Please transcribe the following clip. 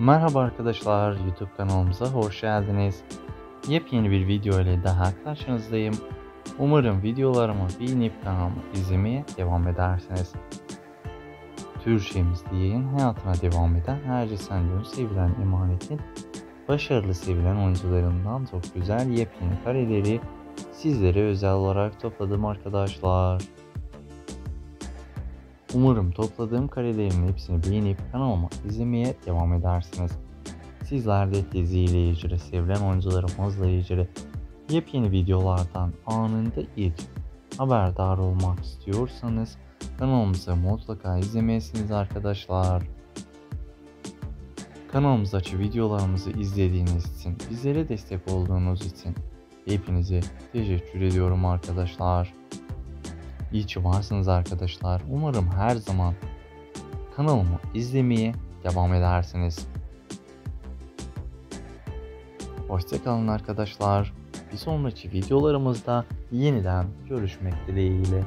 Merhaba arkadaşlar, YouTube kanalımıza hoş geldiniz. Yepyeni bir video ile daha karşınızdayım. Umarım videolarımı beğenip kanalımı izlemeye devam edersiniz. Türkçemiz yayın hayatına devam eden Herce Sendön sevilen emanetin başarılı sevilen oyuncularından çok güzel yepyeni kareleri sizlere özel olarak topladım arkadaşlar. Umarım topladığım karelerin hepsini beğenip kanalıma izlemeye devam edersiniz. Sizler de diziyle sevilen oyuncularımızla ilgili yepyeni videolardan anında ilk haberdar olmak istiyorsanız kanalımızı mutlaka izlemeyesiniz arkadaşlar. Kanalımızdaki videolarımızı izlediğiniz için, bizlere destek olduğunuz için hepinize teşekkür ediyorum arkadaşlar. İyi ki varsınız arkadaşlar. Umarım her zaman kanalımı izlemeye devam edersiniz. Hoşçakalın arkadaşlar. Bir sonraki videolarımızda yeniden görüşmek dileğiyle.